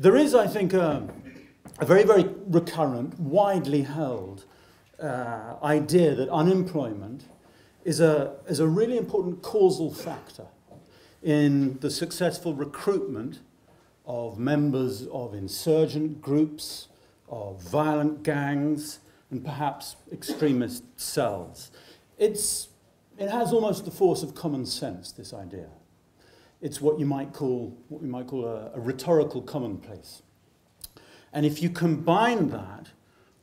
There is, I think, a, a very, very recurrent, widely held uh, idea that unemployment is a, is a really important causal factor in the successful recruitment of members of insurgent groups, of violent gangs, and perhaps extremist cells. It's, it has almost the force of common sense, this idea. It's what you might call, what we might call a, a rhetorical commonplace. And if you combine that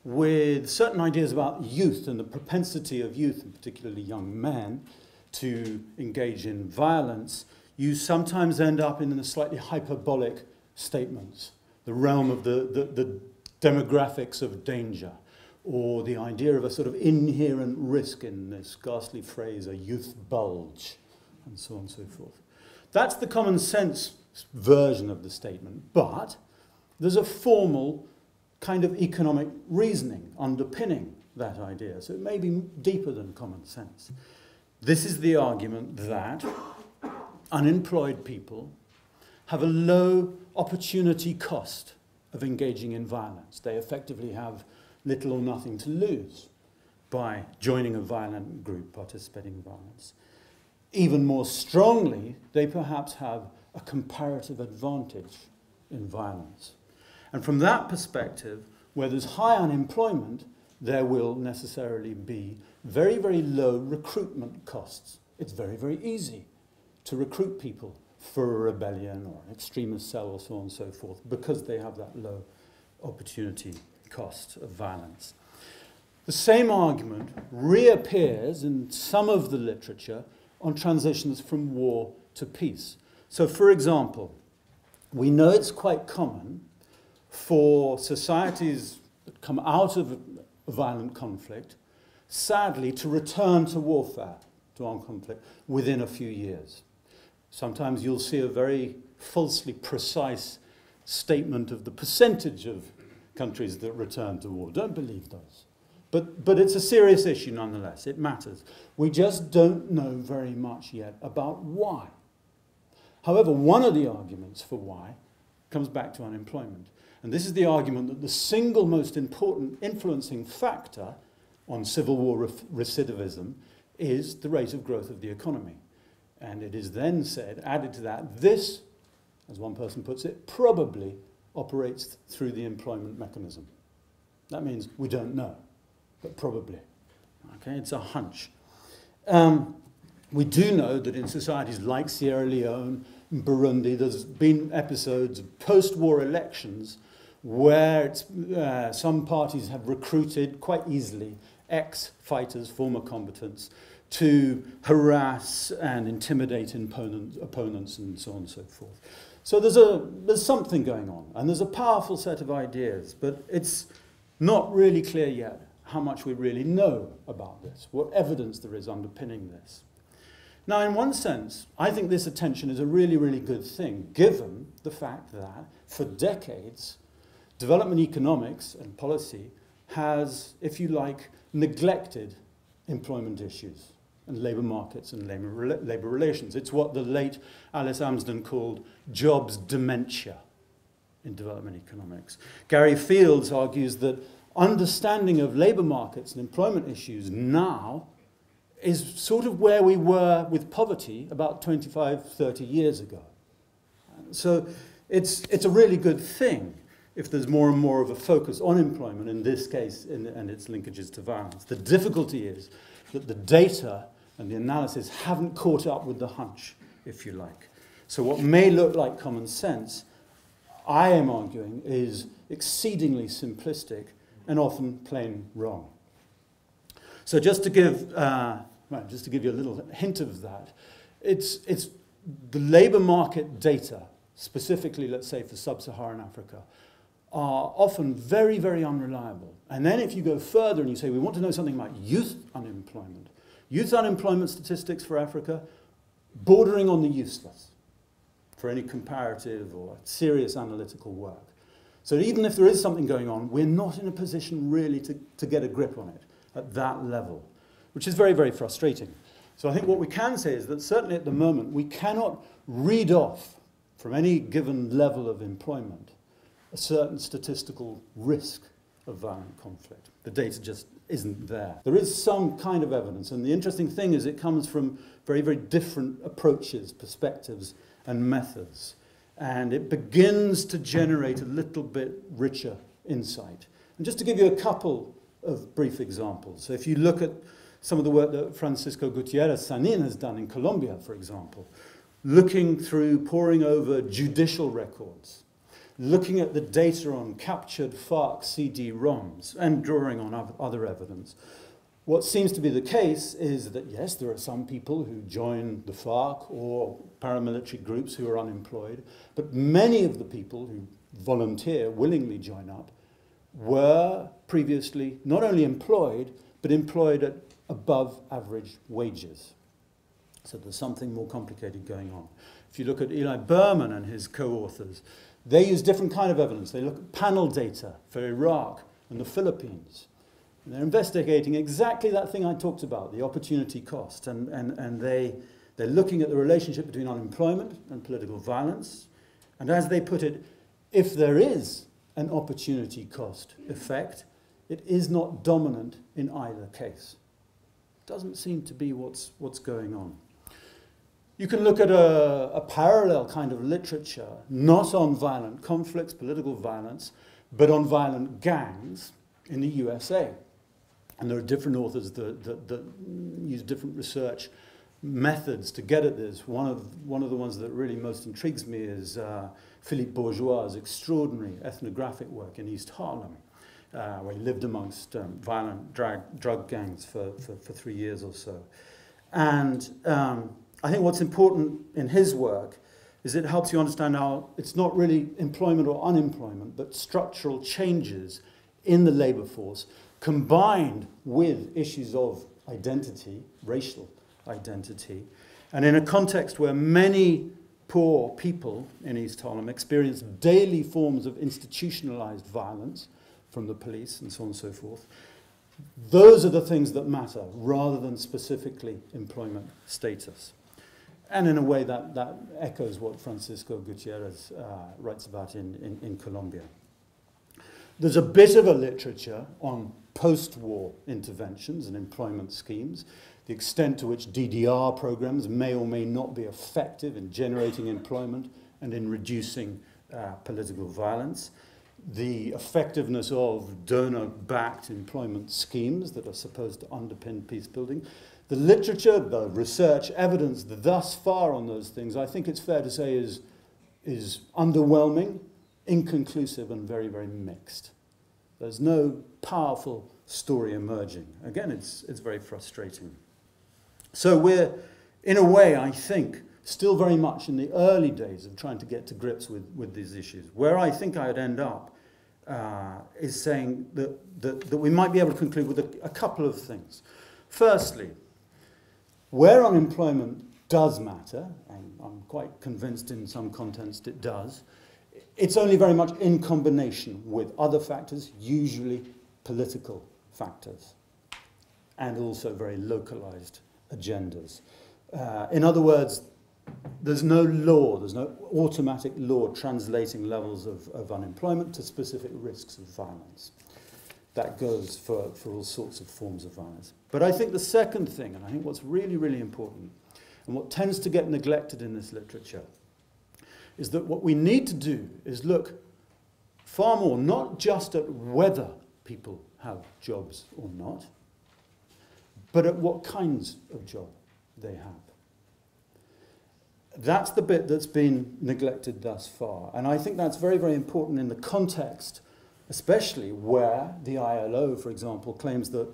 with certain ideas about youth and the propensity of youth, and particularly young men, to engage in violence, you sometimes end up in the slightly hyperbolic statements, the realm of the, the, the demographics of danger, or the idea of a sort of inherent risk in this ghastly phrase, a youth bulge, and so on and so forth. That's the common sense version of the statement, but there's a formal kind of economic reasoning underpinning that idea. So it may be deeper than common sense. This is the argument that unemployed people have a low opportunity cost of engaging in violence. They effectively have little or nothing to lose by joining a violent group participating in violence. Even more strongly, they perhaps have a comparative advantage in violence. And from that perspective, where there's high unemployment, there will necessarily be very, very low recruitment costs. It's very, very easy to recruit people for a rebellion or an extremist cell or so on and so forth because they have that low opportunity cost of violence. The same argument reappears in some of the literature on transitions from war to peace. So, for example, we know it's quite common for societies that come out of violent conflict, sadly, to return to warfare, to armed conflict, within a few years. Sometimes you'll see a very falsely precise statement of the percentage of countries that return to war. Don't believe those. But, but it's a serious issue nonetheless. It matters. We just don't know very much yet about why. However, one of the arguments for why comes back to unemployment. And this is the argument that the single most important influencing factor on civil war recidivism is the rate of growth of the economy. And it is then said, added to that, this, as one person puts it, probably operates through the employment mechanism. That means we don't know, but probably. Okay, it's a hunch. Um, we do know that in societies like Sierra Leone, Burundi, there's been episodes of post-war elections where uh, some parties have recruited quite easily ex-fighters, former combatants, to harass and intimidate opponent, opponents and so on and so forth. So there's, a, there's something going on, and there's a powerful set of ideas, but it's not really clear yet how much we really know about this, what evidence there is underpinning this. Now, in one sense, I think this attention is a really, really good thing, given the fact that for decades, development economics and policy has, if you like, neglected employment issues and labour markets and labour, labour relations. It's what the late Alice Amsden called jobs dementia in development economics. Gary Fields argues that understanding of labour markets and employment issues now is sort of where we were with poverty about 25, 30 years ago. So it's, it's a really good thing if there's more and more of a focus on employment, in this case, in, and its linkages to violence. The difficulty is that the data and the analysis haven't caught up with the hunch, if you like. So what may look like common sense, I am arguing, is exceedingly simplistic and often plain wrong. So just to give, uh, right, just to give you a little hint of that, it's, it's the labour market data, specifically, let's say, for sub-Saharan Africa, are often very, very unreliable. And then if you go further and you say, we want to know something about youth unemployment, Youth unemployment statistics for Africa, bordering on the useless for any comparative or serious analytical work. So even if there is something going on, we're not in a position really to, to get a grip on it at that level, which is very, very frustrating. So I think what we can say is that certainly at the moment, we cannot read off from any given level of employment a certain statistical risk of violent conflict. The data just isn't there. There is some kind of evidence, and the interesting thing is it comes from very, very different approaches, perspectives, and methods. And it begins to generate a little bit richer insight. And just to give you a couple of brief examples. So if you look at some of the work that Francisco Gutierrez Sanin has done in Colombia, for example, looking through, poring over judicial records, looking at the data on captured FARC CD-ROMs and drawing on other evidence. What seems to be the case is that, yes, there are some people who join the FARC or paramilitary groups who are unemployed, but many of the people who volunteer, willingly join up, were previously not only employed, but employed at above average wages. So there's something more complicated going on. If you look at Eli Berman and his co-authors, they use different kind of evidence. They look at panel data for Iraq and the Philippines. And they're investigating exactly that thing I talked about, the opportunity cost. And, and, and they, they're looking at the relationship between unemployment and political violence. And as they put it, if there is an opportunity cost effect, it is not dominant in either case. Doesn't seem to be what's, what's going on. You can look at a, a parallel kind of literature, not on violent conflicts, political violence, but on violent gangs in the USA. And there are different authors that, that, that use different research methods to get at this. One of, one of the ones that really most intrigues me is uh, Philippe Bourgois' extraordinary ethnographic work in East Harlem, uh, where he lived amongst um, violent drag, drug gangs for, for, for, three years or so. And um, I think what's important in his work is it helps you understand how it's not really employment or unemployment, but structural changes in the labor force combined with issues of identity, racial identity, and in a context where many poor people in East Harlem experience daily forms of institutionalized violence from the police and so on and so forth, those are the things that matter rather than specifically employment status. And in a way, that, that echoes what Francisco Gutierrez uh, writes about in, in, in Colombia. There's a bit of a literature on post-war interventions and employment schemes, the extent to which DDR programs may or may not be effective in generating employment and in reducing uh, political violence, the effectiveness of donor-backed employment schemes that are supposed to underpin peace building, the literature, the research evidence thus far on those things, I think it's fair to say is, is underwhelming, inconclusive, and very, very mixed. There's no powerful story emerging. Again, it's, it's very frustrating. So we're, in a way, I think, still very much in the early days of trying to get to grips with, with these issues. Where I think I'd end up uh, is saying that, that, that we might be able to conclude with a, a couple of things. Firstly, where unemployment does matter, and I'm quite convinced in some context it does, it's only very much in combination with other factors, usually political factors, and also very localized agendas. Uh, in other words, there's no law, there's no automatic law translating levels of, of unemployment to specific risks of violence that goes for, for all sorts of forms of violence. But I think the second thing, and I think what's really, really important, and what tends to get neglected in this literature, is that what we need to do is look far more not just at whether people have jobs or not, but at what kinds of job they have. That's the bit that's been neglected thus far. And I think that's very, very important in the context especially where the ILO, for example, claims that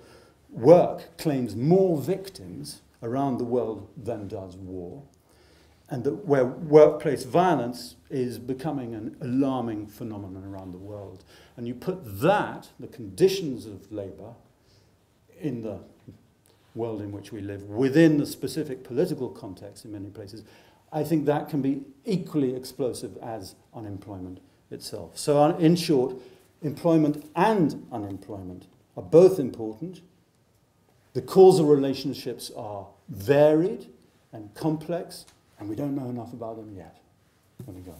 work claims more victims around the world than does war, and that where workplace violence is becoming an alarming phenomenon around the world. And you put that, the conditions of labour, in the world in which we live, within the specific political context in many places, I think that can be equally explosive as unemployment itself. So, uh, in short, employment and unemployment are both important. The causal relationships are varied and complex, and we don't know enough about them yet. There we go.